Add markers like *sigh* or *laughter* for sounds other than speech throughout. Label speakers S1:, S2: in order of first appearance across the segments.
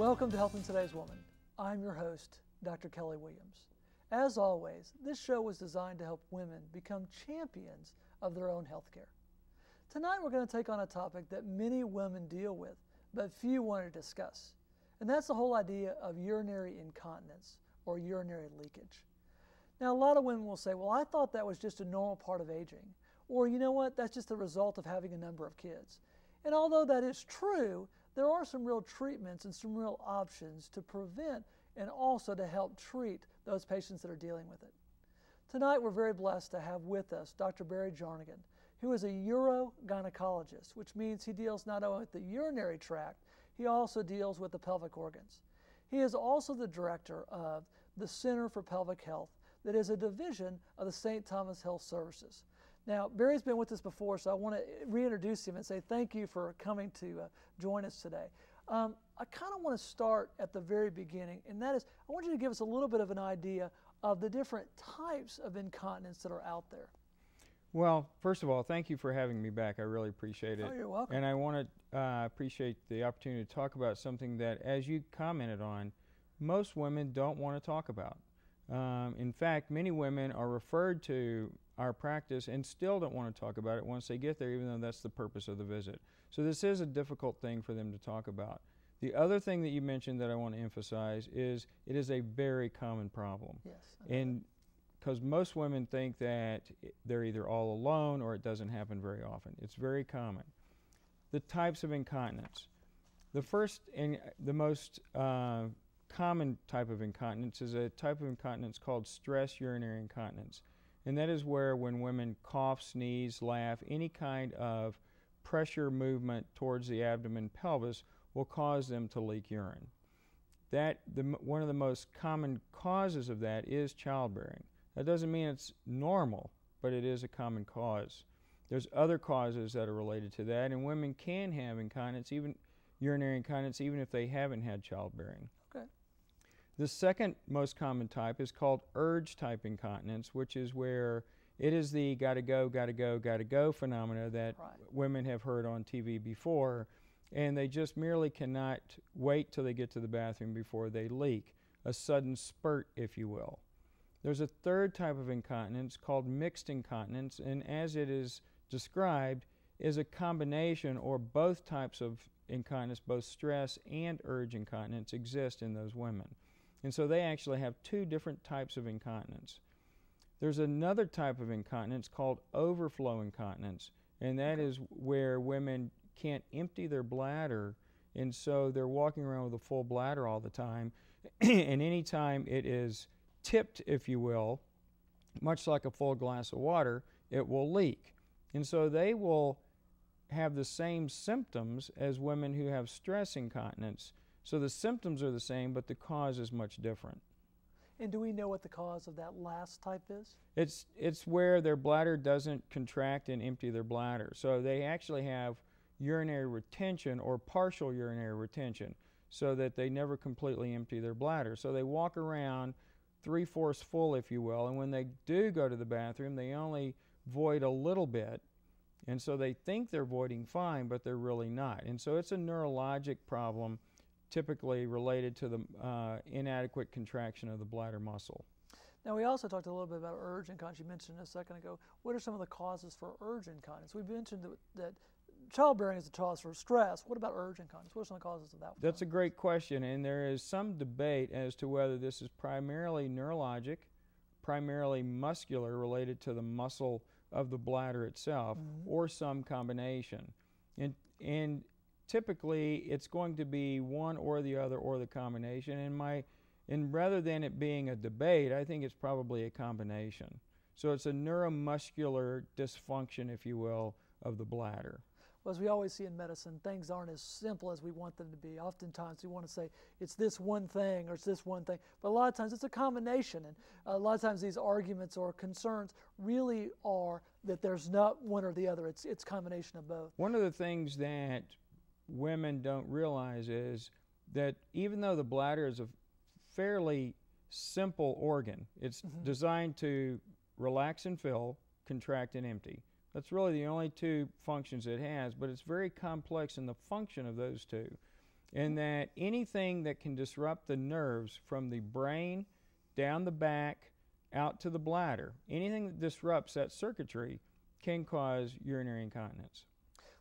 S1: Welcome to Helping Today's Woman. I'm your host, Dr. Kelly Williams. As always, this show was designed to help women become champions of their own health care. Tonight we're going to take on a topic that many women deal with, but few want to discuss. And that's the whole idea of urinary incontinence or urinary leakage. Now, a lot of women will say, well, I thought that was just a normal part of aging. Or, you know what, that's just the result of having a number of kids. And although that is true, there are some real treatments and some real options to prevent and also to help treat those patients that are dealing with it. Tonight, we're very blessed to have with us Dr. Barry Jarnigan, who is a urogynecologist, which means he deals not only with the urinary tract, he also deals with the pelvic organs. He is also the director of the Center for Pelvic Health, that is a division of the St. Thomas Health Services. Now, Barry's been with us before, so I want to reintroduce him and say thank you for coming to uh, join us today. Um, I kind of want to start at the very beginning, and that is I want you to give us a little bit of an idea of the different types of incontinence that are out there.
S2: Well, first of all, thank you for having me back. I really appreciate it.
S1: Oh, you're welcome.
S2: And I want to uh, appreciate the opportunity to talk about something that, as you commented on, most women don't want to talk about. Um, in fact, many women are referred to our practice and still don't want to talk about it once they get there, even though that's the purpose of the visit. So this is a difficult thing for them to talk about. The other thing that you mentioned that I want to emphasize is it is a very common problem.
S1: Yes.
S2: And because most women think that they're either all alone or it doesn't happen very often. It's very common. The types of incontinence. The first and the most uh, common type of incontinence is a type of incontinence called stress urinary incontinence. And that is where when women cough, sneeze, laugh, any kind of pressure movement towards the abdomen pelvis will cause them to leak urine. That the, one of the most common causes of that is childbearing. That doesn't mean it's normal, but it is a common cause. There's other causes that are related to that, and women can have incontinence, even urinary incontinence, even if they haven't had childbearing. The second most common type is called urge type incontinence, which is where it is the gotta go, gotta go, gotta go phenomena that right. women have heard on TV before, and they just merely cannot wait till they get to the bathroom before they leak. A sudden spurt, if you will. There's a third type of incontinence called mixed incontinence, and as it is described, is a combination or both types of incontinence, both stress and urge incontinence, exist in those women. And so they actually have two different types of incontinence. There's another type of incontinence called overflow incontinence, and that is where women can't empty their bladder, and so they're walking around with a full bladder all the time. *clears throat* and anytime it is tipped, if you will, much like a full glass of water, it will leak. And so they will have the same symptoms as women who have stress incontinence. So the symptoms are the same, but the cause is much different.
S1: And do we know what the cause of that last type is?
S2: It's, it's where their bladder doesn't contract and empty their bladder. So they actually have urinary retention or partial urinary retention so that they never completely empty their bladder. So they walk around three fourths full, if you will, and when they do go to the bathroom, they only void a little bit. And so they think they're voiding fine, but they're really not. And so it's a neurologic problem typically related to the uh, inadequate contraction of the bladder muscle.
S1: Now, we also talked a little bit about urge incontinence. You mentioned a second ago. What are some of the causes for urge incontinence? We mentioned that, that childbearing is a cause for stress. What about urge incontinence? What are some of the causes of that?
S2: That's a great question, and there is some debate as to whether this is primarily neurologic, primarily muscular, related to the muscle of the bladder itself, mm-hmm. or some combination. And, and typically it's going to be one or the other or the combination. And my and rather than it being a debate, I think it's probably a combination. So it's a neuromuscular dysfunction, if you will, of the bladder.
S1: Well, as we always see in medicine, things aren't as simple as we want them to be. Oftentimes, we want to say it's this one thing or it's this one thing, but a lot of times it's a combination. And a lot of times, these arguments or concerns really are that there's not one or the other. It's it's combination of both.
S2: One of the things that women don't realize is that even though the bladder is a fairly simple organ, it's mm-hmm. designed to relax and fill, contract and empty. That's really the only two functions it has, but it's very complex in the function of those two. and that anything that can disrupt the nerves from the brain down the back out to the bladder, anything that disrupts that circuitry can cause urinary incontinence.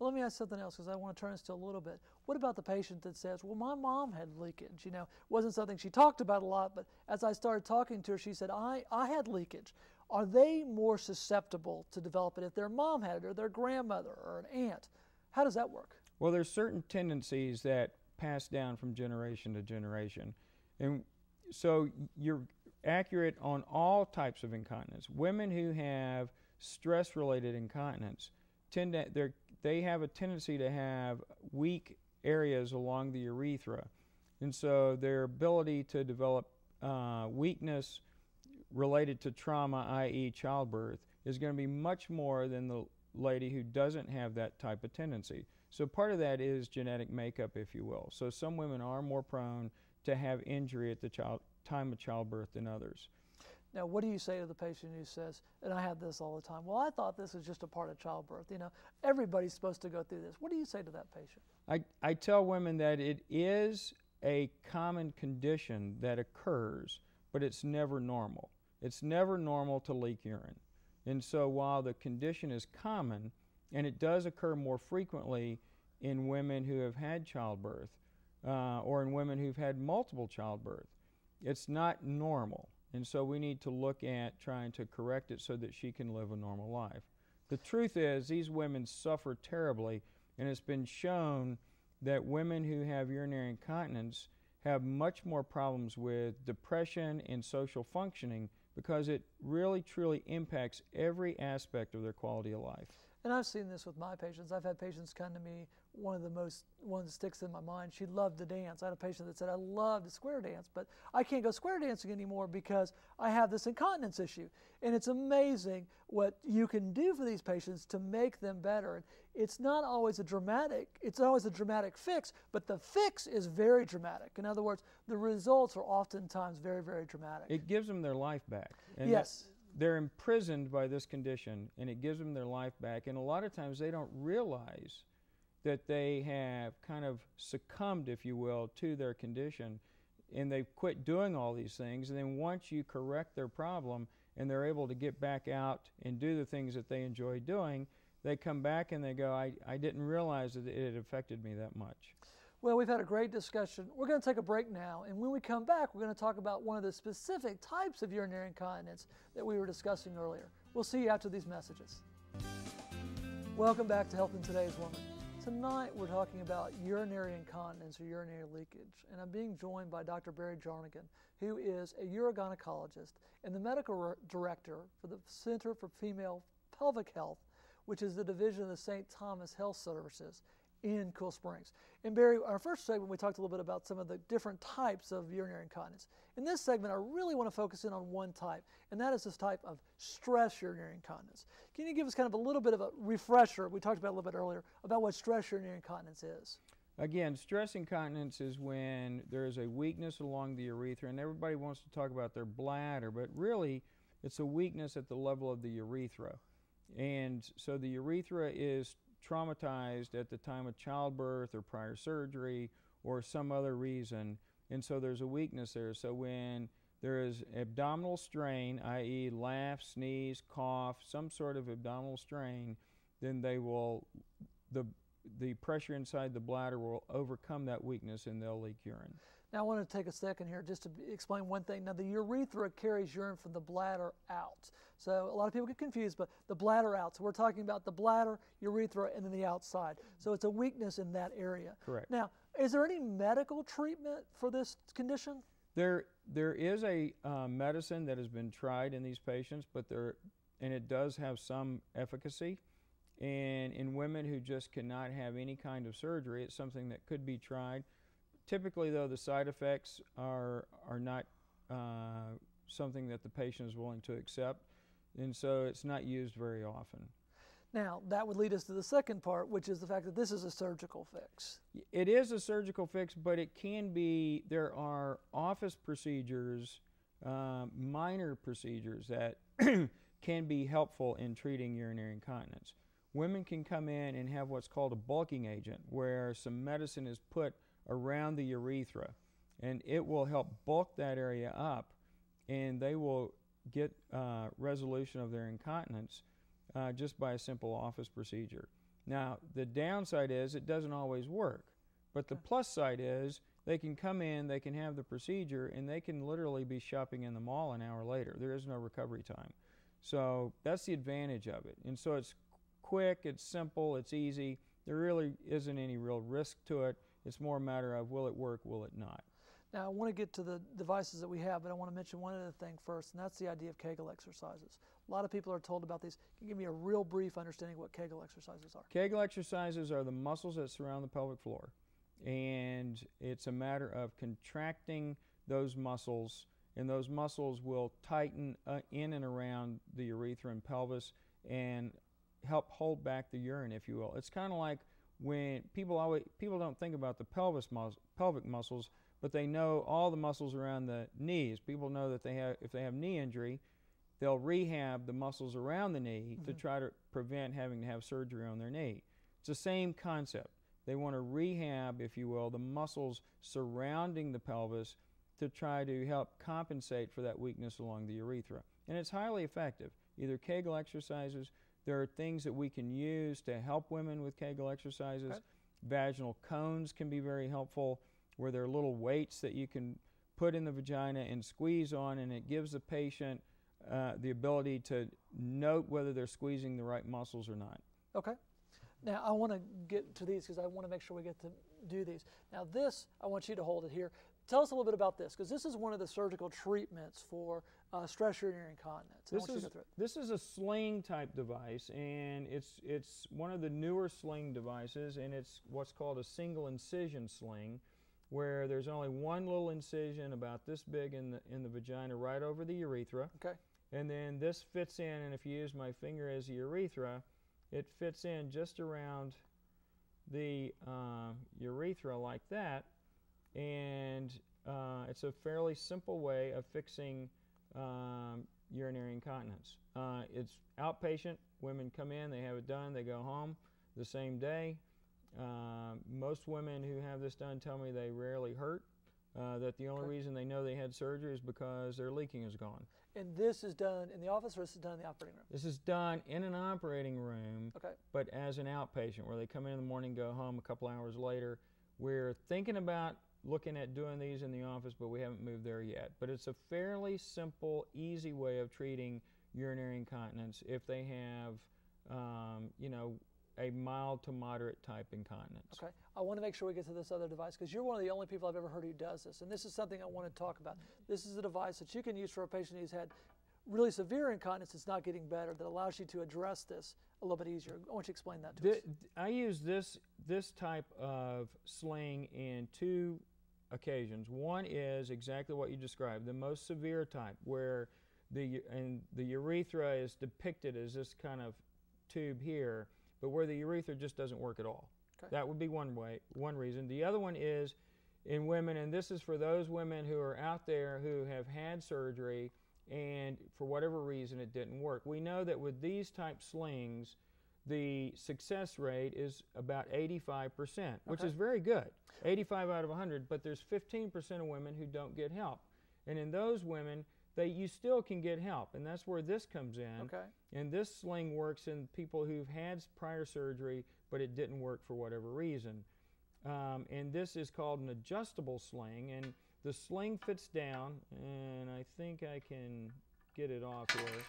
S1: Well, let me ask something else because I want to turn this to a little bit. What about the patient that says, "Well, my mom had leakage. You know, wasn't something she talked about a lot, but as I started talking to her, she said, I, I had leakage." Are they more susceptible to develop it if their mom had it, or their grandmother, or an aunt? How does that work?
S2: Well, there's certain tendencies that pass down from generation to generation, and so you're accurate on all types of incontinence. Women who have stress-related incontinence tend to they have a tendency to have weak areas along the urethra, and so their ability to develop uh, weakness related to trauma, i.e., childbirth, is going to be much more than the lady who doesn't have that type of tendency. So part of that is genetic makeup, if you will. So some women are more prone to have injury at the child, time of childbirth than others.
S1: Now, what do you say to the patient who says, and I have this all the time, well, I thought this was just a part of childbirth. You know, everybody's supposed to go through this. What do you say to that patient?
S2: I, I tell women that it is a common condition that occurs, but it's never normal. It's never normal to leak urine. And so while the condition is common, and it does occur more frequently in women who have had childbirth uh, or in women who've had multiple childbirth, it's not normal. And so we need to look at trying to correct it so that she can live a normal life. The truth is, these women suffer terribly, and it's been shown that women who have urinary incontinence have much more problems with depression and social functioning because it really truly impacts every aspect of their quality of life.
S1: And I've seen this with my patients. I've had patients come to me. One of the most one that sticks in my mind. She loved to dance. I had a patient that said, "I love to square dance, but I can't go square dancing anymore because I have this incontinence issue." And it's amazing what you can do for these patients to make them better. And it's not always a dramatic. It's always a dramatic fix, but the fix is very dramatic. In other words, the results are oftentimes very, very dramatic.
S2: It gives them their life back.
S1: And yes
S2: they're imprisoned by this condition and it gives them their life back. And a lot of times they don't realize that they have kind of succumbed, if you will, to their condition and they've quit doing all these things. And then once you correct their problem and they're able to get back out and do the things that they enjoy doing, they come back and they go, I, I didn't realize that it had affected me that much.
S1: Well, we've had a great discussion. We're going to take a break now, and when we come back, we're going to talk about one of the specific types of urinary incontinence that we were discussing earlier. We'll see you after these messages. Welcome back to Helping Today's Woman. Tonight, we're talking about urinary incontinence or urinary leakage, and I'm being joined by Dr. Barry Jarnigan, who is a urogynecologist and the medical director for the Center for Female Pelvic Health, which is the division of the St. Thomas Health Services in Cool Springs. And Barry, our first segment, we talked a little bit about some of the different types of urinary incontinence. In this segment, I really want to focus in on one type, and that is this type of stress urinary incontinence. Can you give us kind of a little bit of a refresher? We talked about a little bit earlier about what stress urinary incontinence is.
S2: Again, stress incontinence is when there is a weakness along the urethra, and everybody wants to talk about their bladder, but really it's a weakness at the level of the urethra. And so the urethra is traumatized at the time of childbirth or prior surgery or some other reason. And so there's a weakness there. So when there is abdominal strain, i.e., laugh, sneeze, cough, some sort of abdominal strain, then they will, the, the pressure inside the bladder will overcome that weakness and they'll leak urine.
S1: Now, I want to take a second here just to explain one thing. Now, the urethra carries urine from the bladder out. So, a lot of people get confused, but the bladder out. So, we're talking about the bladder, urethra, and then the outside. So, it's a weakness in that area.
S2: Correct.
S1: Now, is there any medical treatment for this condition?
S2: There, there is a uh, medicine that has been tried in these patients, but there, and it does have some efficacy. And in women who just cannot have any kind of surgery, it's something that could be tried. Typically, though, the side effects are, are not uh, something that the patient is willing to accept, and so it's not used very often.
S1: Now, that would lead us to the second part, which is the fact that this is a surgical fix.
S2: It is a surgical fix, but it can be, there are office procedures, uh, minor procedures that *clears throat* can be helpful in treating urinary incontinence. Women can come in and have what's called a bulking agent, where some medicine is put around the urethra, and it will help bulk that area up, and they will get uh, resolution of their incontinence uh, just by a simple office procedure. Now, the downside is it doesn't always work, but the plus side is they can come in, they can have the procedure, and they can literally be shopping in the mall an hour later. There is no recovery time. So that's the advantage of it. And so it's quick, it's simple, it's easy. There really isn't any real risk to it. It's more a matter of will it work, will it not?
S1: Now, I want to get to the devices that we have, but I want to mention one other thing first, and that's the idea of Kegel exercises. A lot of people are told about these. Can you give me a real brief understanding of what Kegel exercises are?
S2: Kegel exercises are the muscles that surround the pelvic floor. And it's a matter of contracting those muscles, and those muscles will tighten uh, in and around the urethra and pelvis and help hold back the urine, if you will. It's kind of like when people always people don't think about the pelvis mus- pelvic muscles, but they know all the muscles around the knees. People know that they have if they have knee injury, they'll rehab the muscles around the knee to
S1: Mhm.
S2: try to prevent having to have surgery on their knee. It's the same concept. They want to rehab, if you will, the muscles surrounding the pelvis to try to help compensate for that weakness along the urethra. And it's highly effective. Either Kegel exercises, there are things that we can use to help women with Kegel exercises.
S1: Okay.
S2: Vaginal cones can be very helpful, where there are little weights that you can put in the vagina and squeeze on, and it gives the patient uh, the ability to note whether they're squeezing the right muscles or not.
S1: Okay. Now, I want to get to these because I want to make sure we get to do these. Now, this, I want you to hold it here. Tell us a little bit about this because this is one of the surgical treatments for uh, stress urinary incontinence.
S2: This is
S1: to go through it.
S2: this is a sling type device, and it's it's one of the newer sling devices, and it's what's called a single incision sling, where there's only one little incision about this big in the in the vagina, right over the urethra,
S1: Okay.
S2: and then this fits in. And if you use my finger as the urethra, it fits in just around the uh, urethra like that, and uh, it's a fairly simple way of fixing um, urinary incontinence. Uh, it's outpatient. Women come in, they have it done, they go home the same day. Uh, most women who have this done tell me they rarely hurt. Uh, that the only
S1: Okay.
S2: reason they know they had surgery is because their leaking is gone.
S1: And this is done in the office or this is done in the operating room?
S2: This is done in an operating room,
S1: Okay.
S2: but as an outpatient, where they come in in the morning, go home a couple hours later. We're thinking about looking at doing these in the office, but we haven't moved there yet. But it's a fairly simple, easy way of treating urinary incontinence if they have, um, you know, a mild to moderate type incontinence.
S1: Okay. I want to make sure we get to this other device because you're one of the only people I've ever heard who does this. And this is something I want to talk about. This is a device that you can use for a patient who's had really severe incontinence that's not getting better that allows you to address this a little bit easier. I want you to explain that to
S2: Thi-
S1: us.
S2: I use this this type of sling in two occasions. One is exactly what you described, the most severe type, where the and the urethra is depicted as this kind of tube here, but where the urethra just doesn't work at all.
S1: Okay.
S2: That would be one way, one reason. The other one is in women, and this is for those women who are out there who have had surgery and for whatever reason it didn't work. We know that with these type slings, the success rate is about 85%, which is very good. 85 out of 100, but there's 15% of women who don't get help. And in those women, they you still can get help, and that's where this comes in.
S1: Okay.
S2: And this sling works in people who've had prior surgery, but it didn't work for whatever reason. Um, and this is called an adjustable sling, and the sling fits down, and I think I can get it off here.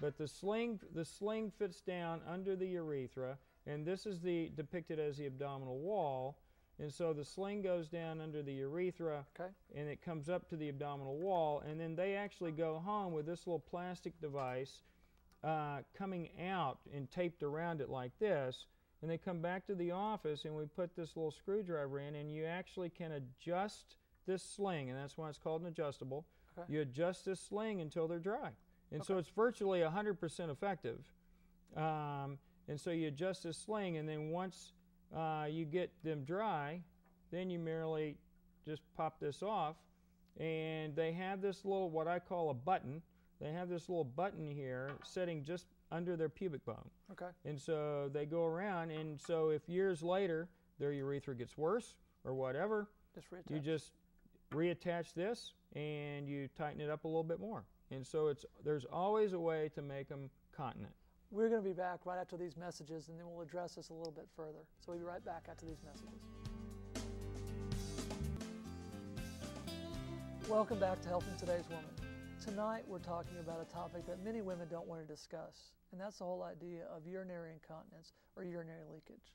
S2: But the sling, the sling fits down under the urethra, and this is the depicted as the abdominal wall. And so the sling goes down under the urethra,
S1: Okay.
S2: and it comes up to the abdominal wall, and then they actually go home with this little plastic device uh, coming out and taped around it like this. And they come back to the office, and we put this little screwdriver in, and you actually can adjust this sling, and that's why it's called an adjustable.
S1: Okay.
S2: You adjust this sling until they're dry, and so it's virtually 100% effective. Um, and so you adjust this sling, and then once uh, you get them dry, then you merely just pop this off, and they have this little what I call a button. They have this little button here sitting just under their pubic bone,
S1: Okay.
S2: and so they go around. And so if years later their urethra gets worse, or whatever,
S1: Just
S2: you just reattach this and you tighten it up a little bit more. And so it's there's always a way to make them continent.
S1: We're going to be back right after these messages, and then we'll address this a little bit further. So we'll be right back after these messages. Welcome back to Helping Today's Woman. Tonight we're talking about a topic that many women don't want to discuss, and that's the whole idea of urinary incontinence or urinary leakage.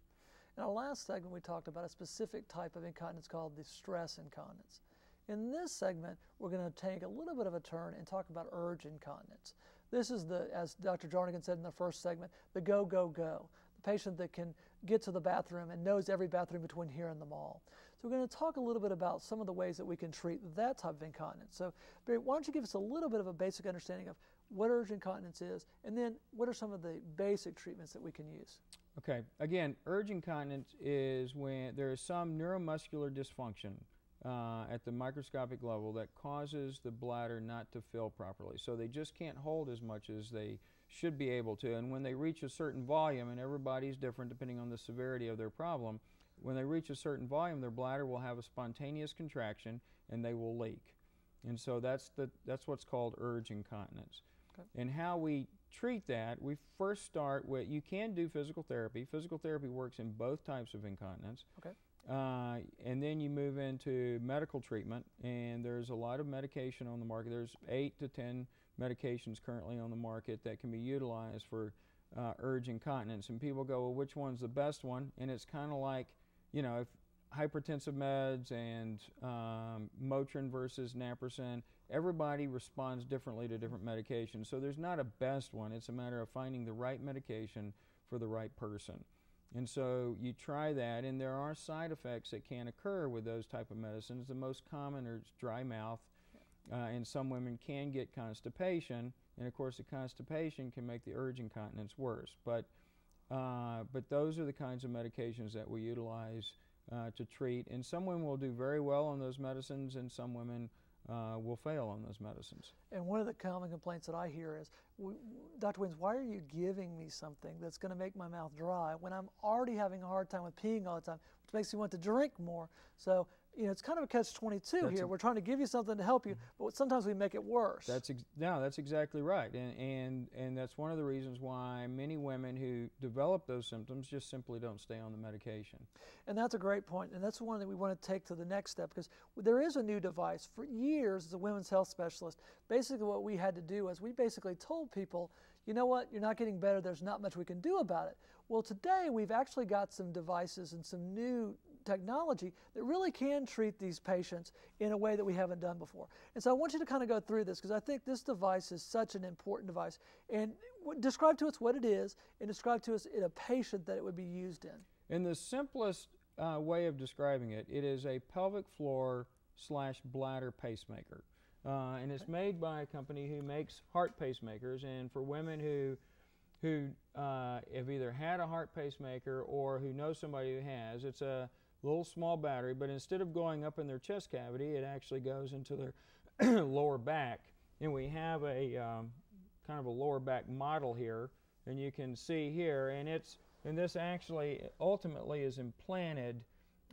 S1: In our last segment, we talked about a specific type of incontinence called the stress incontinence. In this segment, we're going to take a little bit of a turn and talk about urge incontinence. This is the, as Dr. Jarnigan said in the first segment, the go, go, go. The patient that can get to the bathroom and knows every bathroom between here and the mall. So we're going to talk a little bit about some of the ways that we can treat that type of incontinence. So Barry, why don't you give us a little bit of a basic understanding of what urge incontinence is, and then what are some of the basic treatments that we can use?
S2: Okay, again, urge incontinence is when there is some neuromuscular dysfunction uh, at the microscopic level that causes the bladder not to fill properly. So they just can't hold as much as they should be able to. And when they reach a certain volume, and everybody's different depending on the severity of their problem, when they reach a certain volume, their bladder will have a spontaneous contraction and they will leak. And so that's, the, that's what's called urge incontinence.
S1: Okay.
S2: And how we treat that, we first start with you can do physical therapy. Physical therapy works in both types of incontinence.
S1: Okay.
S2: Uh, and then you move into medical treatment, and there's a lot of medication on the market. There's eight to ten medications currently on the market that can be utilized for uh, urge incontinence. And people go, well, which one's the best one? And it's kind of like, you know, if hypertensive meds and um, Motrin versus Naproxen, everybody responds differently to different medications. So there's not a best one. It's a matter of finding the right medication for the right person. And so you try that, and there are side effects that can occur with those type of medicines. The most common is dry mouth, uh, and some women can get constipation, and of course the constipation can make the urge incontinence worse. But uh, but those are the kinds of medications that we utilize uh, to treat, and some women will do very well on those medicines, and some women uh, will fail on those medicines.
S1: And one of the common complaints that I hear is, Dr. Williams, why are you giving me something that's going to make my mouth dry when I'm already having a hard time with peeing all the time, which makes me want to drink more? So, you know, it's kind of a catch 22
S2: That's
S1: here.
S2: a-
S1: We're trying to give you something to help you, mm-hmm. but sometimes we make it worse.
S2: That's ex- no, that's exactly right, and, and and that's one of the reasons why many women who develop those symptoms just simply don't stay on the medication.
S1: And that's a great point, and that's one that we want to take to the next step because there is a new device. For years, as a women's health specialist, basically what we had to do is we basically told people, you know what, you're not getting better, there's not much we can do about it. Well, today we've actually got some devices and some new technology that really can treat these patients in a way that we haven't done before. And so I want you to kind of go through this because I think this device is such an important device. And describe to us what it is and describe to us in a patient that it would be used in.
S2: In the simplest uh, way of describing it, it is a pelvic floor slash bladder pacemaker. Uh, and it's made by a company who makes heart pacemakers. And for women who who uh, have either had a heart pacemaker or who know somebody who has, it's a little small battery, but instead of going up in their chest cavity, it actually goes into their *clears throat* lower back. And we have a um, kind of a lower back model here, and you can see here, and it's and this actually ultimately is implanted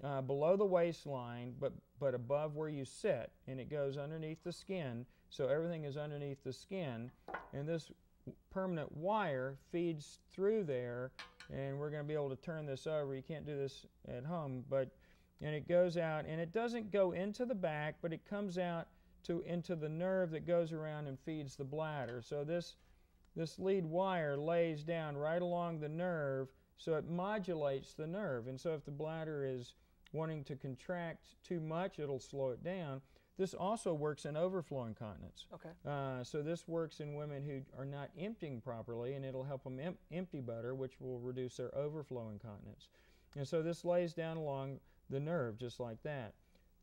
S2: uh, below the waistline, but but above where you sit, and it goes underneath the skin. So everything is underneath the skin, and this permanent wire feeds through there, and we're going to be able to turn this over. You can't do this at home, but and it goes out, and it doesn't go into the back, but it comes out to into the nerve that goes around and feeds the bladder. So this this lead wire lays down right along the nerve, so it modulates the nerve. And so if the bladder is wanting to contract too much, it'll slow it down. This also works in overflow incontinence.
S1: Okay.
S2: Uh, so this works in women who are not emptying properly, and it'll help them em- empty better, which will reduce their overflow incontinence. And so this lays down along the nerve just like that.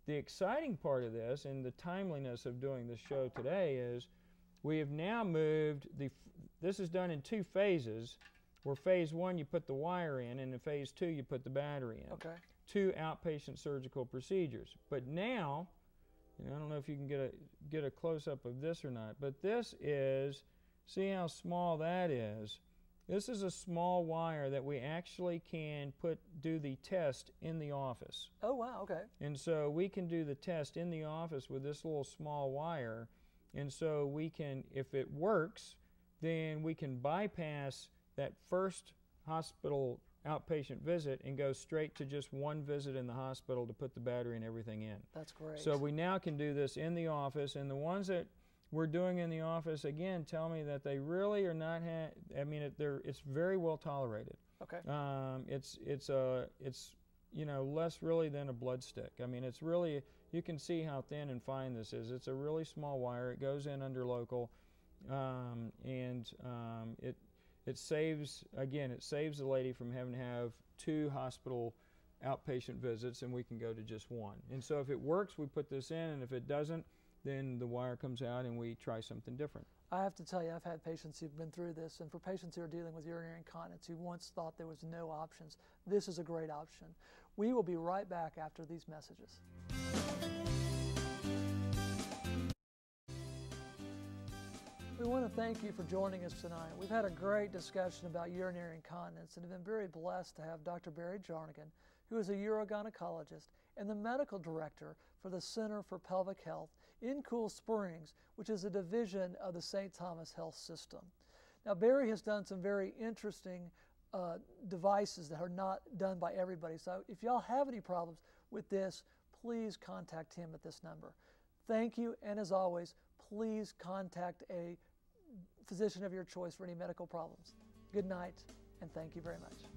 S2: The exciting part of this and the timeliness of doing this show today is we have now moved the. f- This is done in two phases. Where phase one you put the wire in, and in phase two you put the battery in
S1: Okay.
S2: two outpatient surgical procedures. But now, and I don't know if you can get a get a close up of this or not, but this is see how small that is. This is a small wire that we actually can put do the test in the office.
S1: Oh, wow, okay.
S2: And so we can do the test in the office with this little small wire. And so we can, if it works, then we can bypass that first hospital outpatient visit and go straight to just one visit in the hospital to put the battery and everything in.
S1: That's great.
S2: So we now can do this in the office, and the ones that we're doing in the office again tell me that they really are not. Ha- I mean, it, they're it's very well tolerated.
S1: okay.
S2: Um, it's it's a it's you know less really than a blood stick. I mean, it's really you can see how thin and fine this is. It's a really small wire. It goes in under local, um, and um, it it saves again it saves the lady from having to have two hospital outpatient visits, and we can go to just one. And so if it works, we put this in, and if it doesn't, then the wire comes out and we try something different.
S1: I have to tell you, I've had patients who've been through this, and for patients who are dealing with urinary incontinence who once thought there was no options, this is a great option. We will be right back after these messages. We want to thank you for joining us tonight. We've had a great discussion about urinary incontinence and have been very blessed to have Dr. Barry Jarnigan, who is a urogynecologist and the medical director for the Center for Pelvic Health in Cool Springs, which is a division of the St. Thomas Health System. Now, Barry has done some very interesting uh, devices that are not done by everybody. So, if y'all have any problems with this, please contact him at this number. Thank you, and as always, please contact a physician of your choice for any medical problems. Good night, and thank you very much.